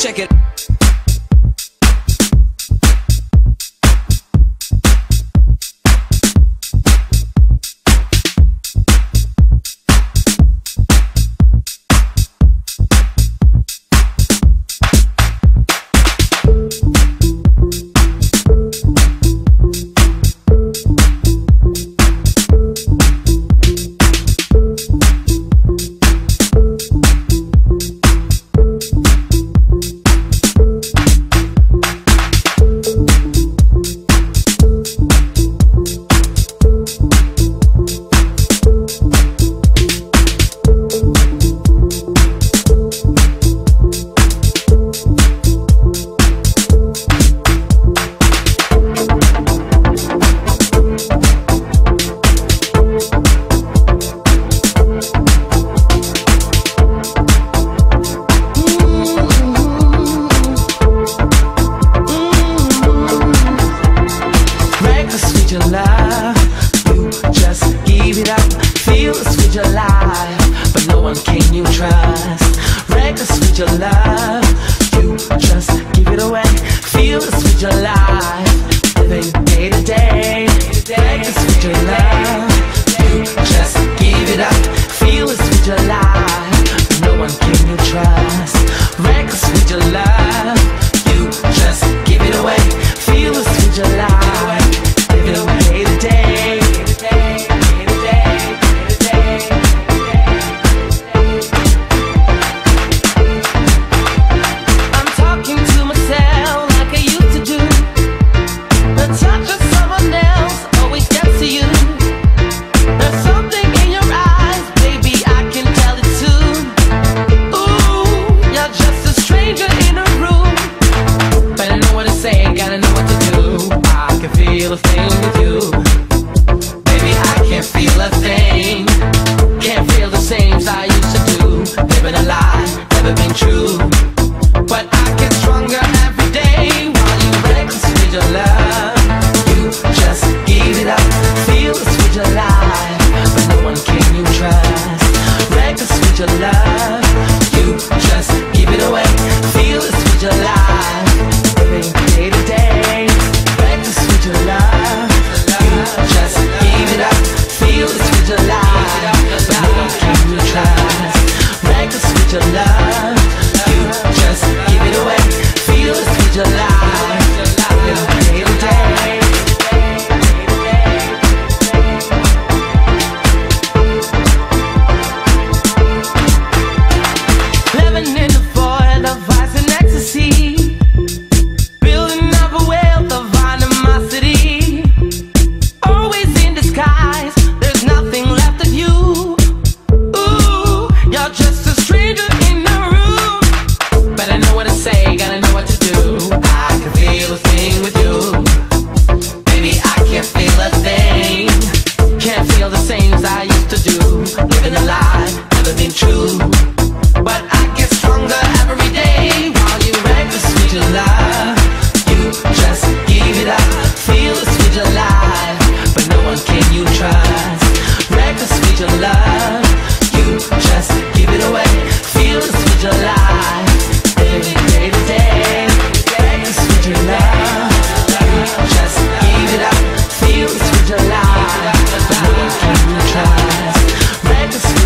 Check it. Reckless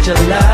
July